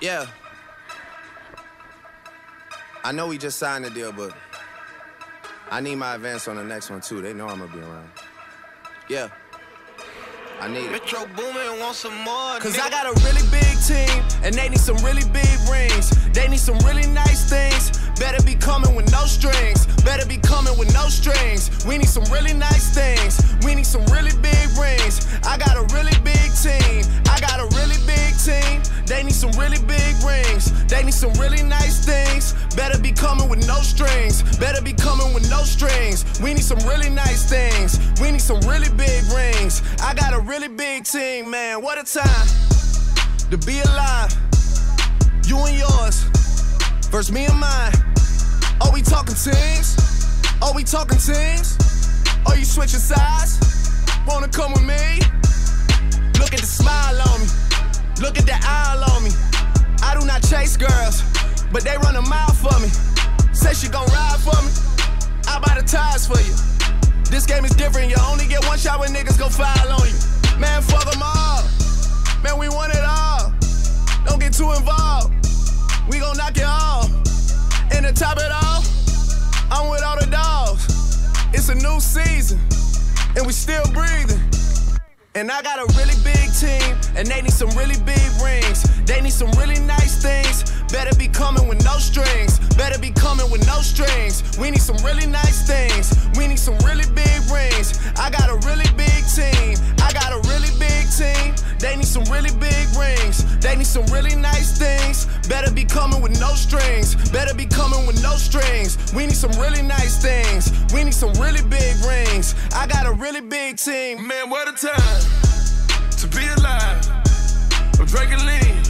Yeah. I know we just signed the deal, but I need my advance on the next one too. They know I'm gonna be around. Yeah. I need it. Metro Boomin want some more. Cause nigga. I got a really big team, and they need some really big rings. They need some really nice things. Better be coming with no strings. Better be coming with no strings. We need some really nice things. We need some really big rings. I got a really big team. I some really big rings. They need some really nice things. Better be coming with no strings. Better be coming with no strings. We need some really nice things. We need some really big rings. I got a really big team, man. What a time to be alive. You and yours, versus me and mine. Are we talking teams? Are we talking teams? Are you switching sides? Wanna come with me? Look at the smile on me. Look at the eye on me. Girls, but they run a mile for me. Say she gon' ride for me. I buy the tires for you. This game is different. You only get one shot when niggas go foul on you. Man, fuck them all. Man, we want it all. Don't get too involved. We gon' knock it off. And to top it off, I'm with all the dogs. It's a new season, and we still breathing. And I got a really big team, and they need some really big rings. They need some really nice things. Better be coming with no strings. Better be coming with no strings. We need some really nice things. We need some really big rings. I got a really big team. I got a really big team. They need some really big rings. They need some really nice things. Better be coming with no strings. Better be coming with no strings. We need some really nice things. We need some really big rings. I got a really big team. Man, what a time to be alive. I'm drinking lean.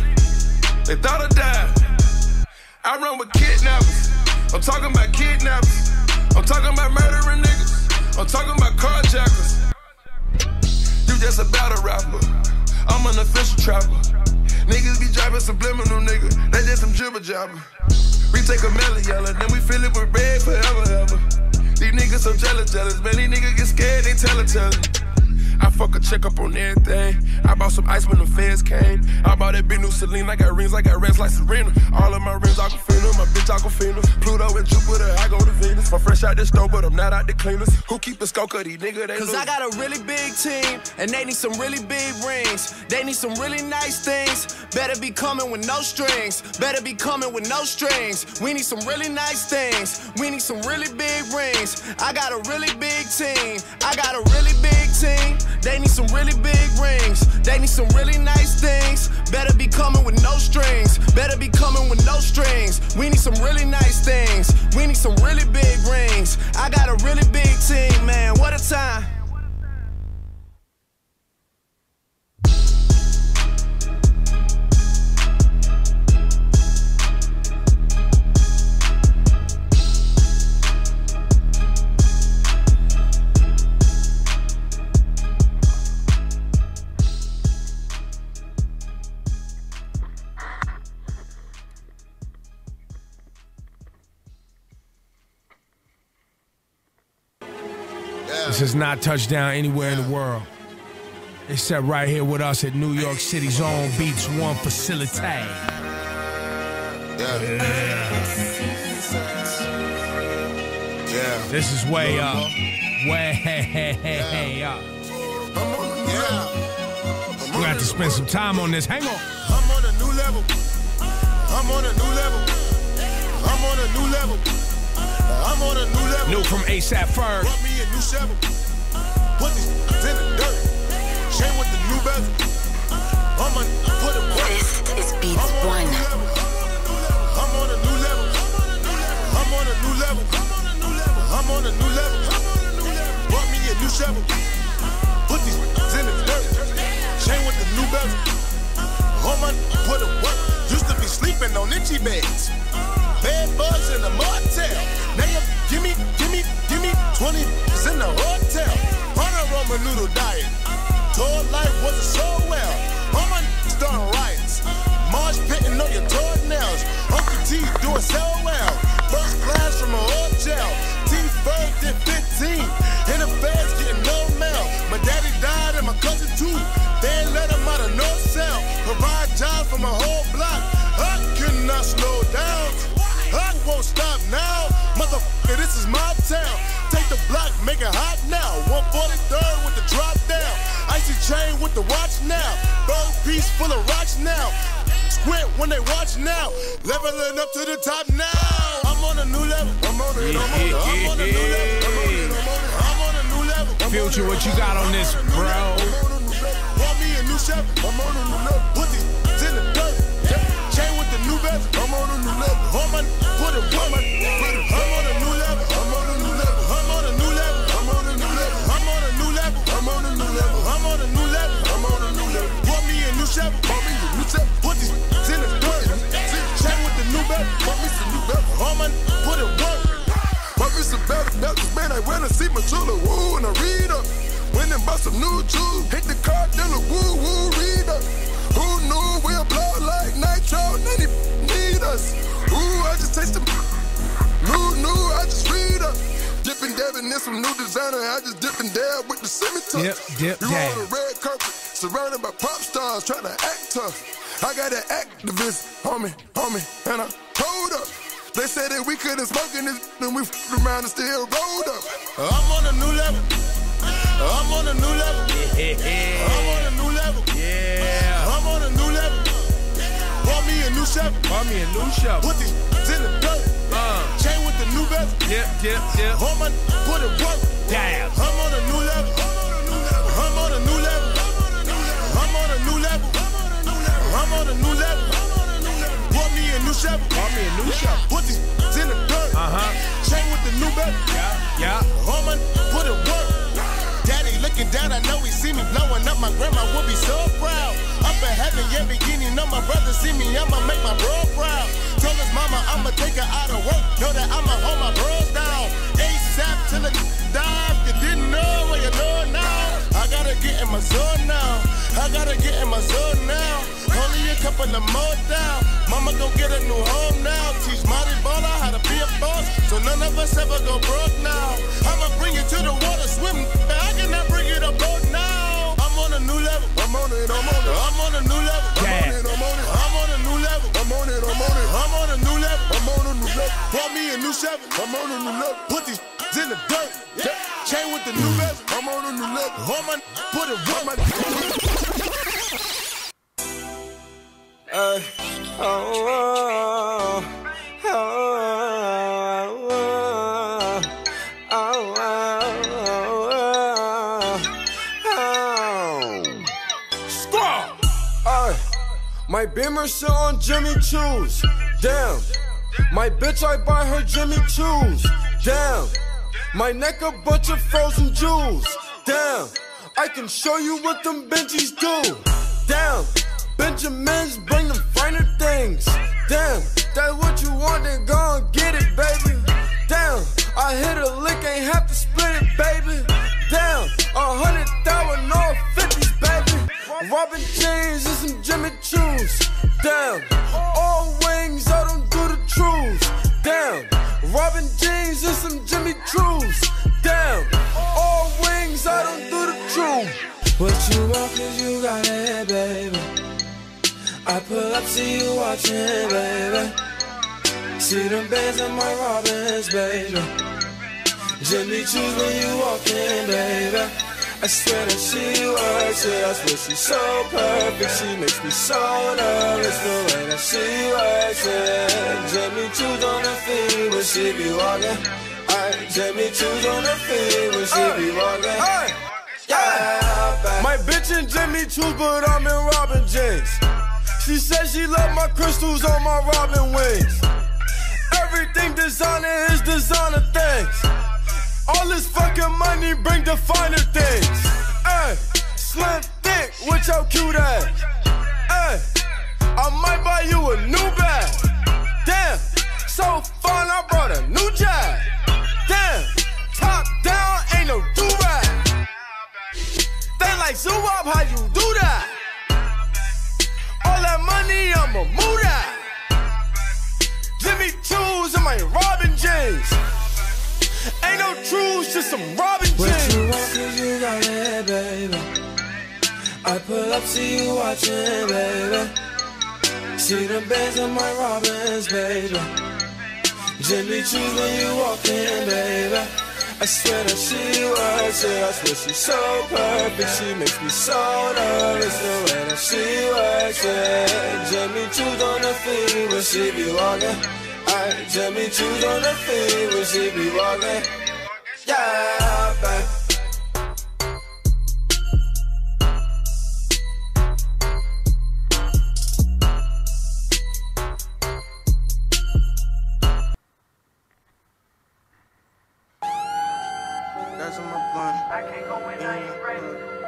They thought I died. I run with kidnappers. I'm talking about kidnappers. I'm talking about murdering niggas. I'm talking about carjackers. You about a rapper. I'm an official trapper. Niggas be driving subliminal nigga. They just some jibber jabber. We take a melon yellow, then we fill it with red forever, ever. These niggas so jealous, jealous. Man, these niggas get scared, they tell it, tell it. I fuck a check up on everything. I bought some ice when the feds came. I bought that big new Celine. I got rings, I got rings like Serena. All of my rings, Aquafina. My bitch, Aquafina. Pluto and Jupiter, I go to Venus. I'm fresh out the stove, but I'm not out the cleaners. Who keep the skull? These niggas, they Cause lose. I got a really big team, and they need some really big rings. They need some really nice things. Better be coming with no strings. Better be coming with no strings. We need some really nice things. We need some really big rings. I got a really big team. I got a really big team. They need some really big rings. They need some really nice things. Better be coming with no strings. Better be coming with no strings. We need some really nice things. We need some really big rings. I got a really big team, man. What a time. This is not touched down anywhere in the world. Except right here with us at New York City's own Beats One facility. Yeah. Yeah. This is way up. Way up. We're gonna have to spend some time on this. Hang on. I'm on a new level. I'm on a new level. I'm on a new level. I'm on a new level. New from ASAP Ferg. Brought me a new shovel. Put these in the dirt. Chain with the new bezel. I'm on put it work. This is Beats One. I'm on a new level. I'm on a new level. I'm on a new level. Brought me a new shovel. Put these in the dirt. Chain with the new bezel. On my put it work. Used to be sleeping on itchy beds. It hot now. 143rd with the drop down. Icy chain with the watch now. Piece full of rocks now. Squint when they watch now. Leveling up to the top now. I'm on a new level. I'm on. I'm on it. I'm on a new level. I'm on it. I'm on it. I'm on a new level. Future, what you got on this, bro? Want me a new Chevy? I'm on a new level. With the new bezel. Want me some new bezel. On my put it work. My wrist is better, better, man. I went to see my jeweler, woo, and I read up. Went and bought some new jewels. Hit the car dealer, woo, woo, read up. Who knew we'll blow like nitro? None of need us. Ooh, I just taste them. New, new, I just read up. Dipping, dabbing in some new designer. I just dip and dab with the semi Dip, dip, You dab. on a red carpet, surrounded by pop stars, trying to act tough. I got an activist on me, on me, and I told up. They said that we couldn't smoke in this, and we f***ed around and still rolled up. I'm on a new level. I'm on a new level. I'm on a new level. Yeah. I'm on a new level. Want me a new Chevy? Buy me a new show. Put these in the dirt. Uh. Chain with the new bezel. Dip, dip, dip. On my put it work. Dab. I'm on a new level. A new level. Want me a new Chevy? Buy me a new show. Put these in the dirt. Uh-huh. Chain with the new bezel. Yeah. yeah. Woman, put it work. Daddy looking down, I know he see me blowing up. My grandma would be so proud. Up in heaven, yeah, beginning. Know my brother see me, I'ma make my bro proud. Told his mama I'ma take her out of work. Know that I'ma hold my bros down. ASAP till it dive. You didn't know, well you know now. I gotta get in my zone now. I gotta get in my zone now. A couple of down. Mama gon' get a new home now. Teach Marty Baller how to be a boss. So none of us ever go broke now. I'ma bring you to the water, swim. I cannot bring you to boat now. I'm on a new level. I'm on it, I'm on it. I'm on a new level. Yeah. I'm on it, I'm on a new level. I'm on it, I'm on it. I'm on a new level. I'm on a new level. Want me a new Chevy. I'm on a new level. Put these in the dirt. Chain with the new bezel. I'm on a new level. My, put it work. Oh, my Beamer sit on Jimmy Choo's. Damn. My bitch, I buy her Jimmy Choo's. Damn. My neck a bunch of frozen jewels. Damn. I can show you what them Benjis do. Damn. Benjamins Damn. That's what you want, then go and get it, baby. Damn. I hit a lick, ain't have to split it, baby. Damn. A hundred thousand, all fifties, baby. Robin jeans and some Jimmy Choos. Damn. All wings, I don't do the truths. Damn. Robin jeans and some Jimmy Choos. Damn. All wings, I don't do the truth. What you want cause you got it, baby I pull up, see you watching, baby. See them bands in my Robins, baby. Jimmy Choos when you walk in, baby. I swear that she works it, I swear she's so perfect. She makes me so nervous, the way that she works it. Jimmy Choos on the feet when she be walking. Ay, Jimmy Choos on the feet when she be walking. Yeah. My bitch in Jimmy Choo's, but I'm in Robin jeans. She said she love my crystals on my Robin wings. Everything designer is designer things. All this fucking money bring the finer things. Hey, slim thick with your cute ass. Hey, I might buy you a new bag. Damn, so fun I brought a new jag. Damn, top down ain't no do rag. They like zoo up, how you do that? Money, I'ma move that. Jimmy Choo's and my Robin jeans. Ain't no truths, just some Robin What you want cause you got it, baby I pull up, see you watching, baby See the bands on my Robins, baby. Jimmy Choo's when you walk in, baby. I swear that she was it. I swear she's so perfect. She makes me so nervous the way that she works it. Jimmy Choo's on the feet when she be walking. I Jimmy Choo's on the feet when she be walking. Yeah, babe. That's on my. I can't go in, I ain't ready.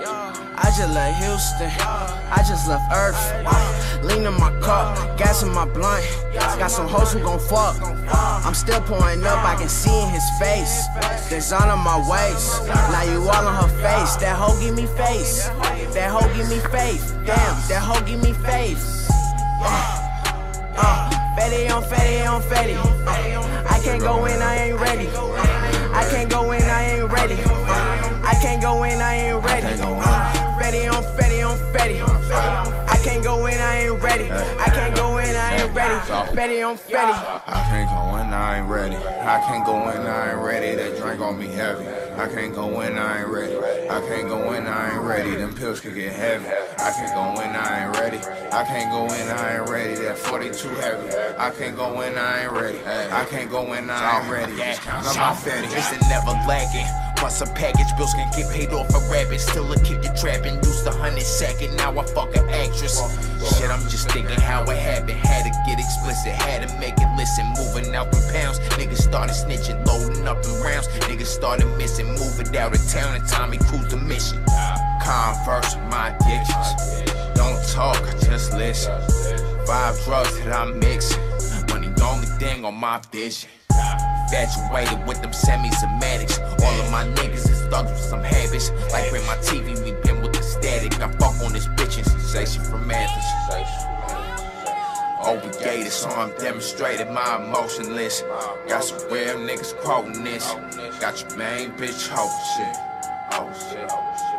Yeah. I just left Houston. I just left Earth. Uh, lean in my car, gas in my blunt. Got some hoes who gon' fuck. I'm still pouring up, I can see in his face. Design on my waist. Now you all on her face. That hoe give me face. That hoe give me faith. Damn, that hoe give me faith. Uh, Fetty on Fetty on Fetty. I can't go in, I ain't Fetty on Fetty. I can't go in, I ain't ready. I can't go in, I ain't ready. That drink gon' be heavy. I can't go in, I ain't ready. I can't go in, I ain't ready. Them pills could get heavy. I can't go in, I ain't ready. I can't go in, I ain't ready. That 42 heavy. I can't go in, I ain't ready. I can't go in, I ain't ready. On my fatty. It's never lagging. A package, bills can get paid off a rabbit. Still a kid you trapping. Used a hundred second, now I fuck an actress. Shit, I'm just thinking how it happened. Had to get explicit, had to make it listen. Moving out from pounds, niggas started snitching, loading up in rounds. Niggas started missing, moving out of town, and Tommy cruised the mission. Converse with my addictions. Don't talk, just listen. Five drugs that I'm mixing. Money, the only thing on my vision. Infatuated with them semi-somatics. All of my niggas is thugs with some habits. Like bring my TV, we been with the static. I fuck on this bitch and sensation from Athens. Obligated, so I'm demonstrating my emotionless. Got some real niggas quoting this. Got your main bitch hoe shit. Oh shit.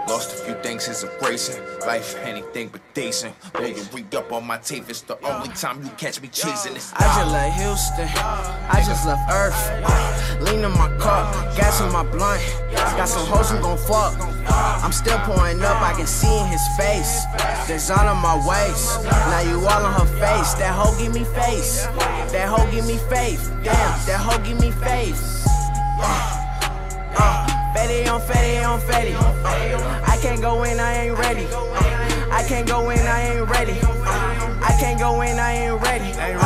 Lost a few things since embracing. Life anything but decent. Will you re up on my teeth? It's the only time you catch me cheesing this. I just left Houston. I just left Earth. Lean in my car, gas in my blunt. Got some hoes who gon' fuck. I'm still pouring up, I can see in his face. Design on my waist. Now you all on her face. That hoe give me face. That hoe give me faith. Damn, that hoe give me faith. Uh, Fetty on Fetty on Fetty. I can't go in, I ain't ready. I can't go in, I ain't ready. I can't go in, I ain't ready. Ain't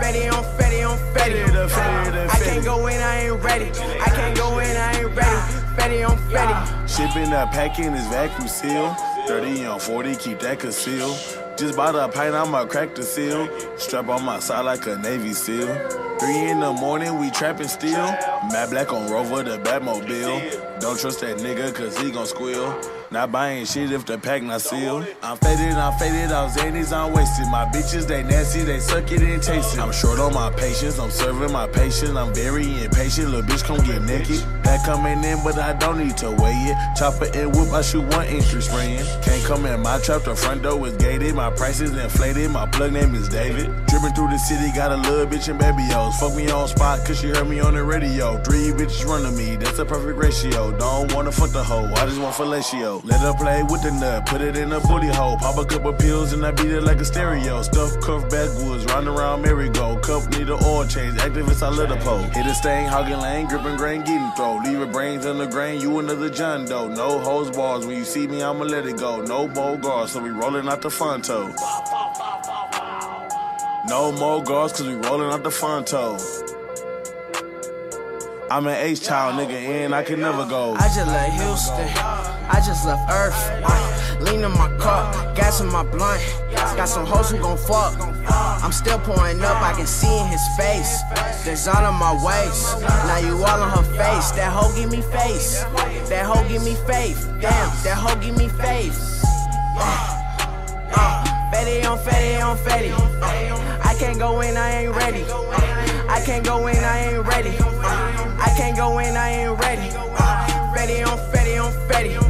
ready. On Fetty on Fetty. I can't go in, I ain't ready. I can't go in, I ain't ready. Fetty on Fetty. Shipping that packing is vacuum seal. 30 on 40, keep that concealed. Just bought a pint, I'ma crack the seal. Strap on my side like a Navy SEAL. Three in the morning, we trapping still. Matt Black on Rover, the Batmobile. Don't trust that nigga, cause he gon' squeal. Not buying shit if the pack not sealed. I'm faded, I'm faded, I'm Xannies, I'm wasted. My bitches, they nasty, they suck it and taste it. I'm short on my patience, I'm serving my patience. I'm very impatient, little bitch, come get naked. That coming in, but I don't need to weigh it. Chopper and whip, I shoot one entry spraying. Can't come in my trap, the front door is gated. My price is inflated, my plug name is David. Dripping through the city, got a little bitch and baby O's. Fuck me on spot, cause she heard me on the radio. Three bitches running me, that's the perfect ratio. Don't wanna fuck the hoe, I just want fellatio. Let her play with the nut, put it in a booty hole. Pop a couple pills and I beat it like a stereo. Stuff cuff backwoods, round around merry-go. Cuff need a oil change, activists I let her pole. Hit a stain, hogging lane, gripping grain, getting throw. Leave your brains in the grain, you another John Doe. No hose bars, when you see me, I'ma let it go. No bow guards, so we rolling out the front toe. No more guards, cause we rolling out the front toe. I'm an H child, nigga, and I can never go. I just left Houston. I just left Earth. Lean in my car, gas in my blunt. Got some hoes who gon' fuck. I'm still pouring up, I can see in his face. There's on my waist. Now you all on her face. That hoe give me face. That hoe give me faith. Damn, that hoe give me faith. Uh, uh, Fetty on Fetty on Fetty. Uh, I can't go in, I ain't ready. I can't go in, I ain't ready. I can't go in, I ain't ready. Uh, fatty on fatty on fatty.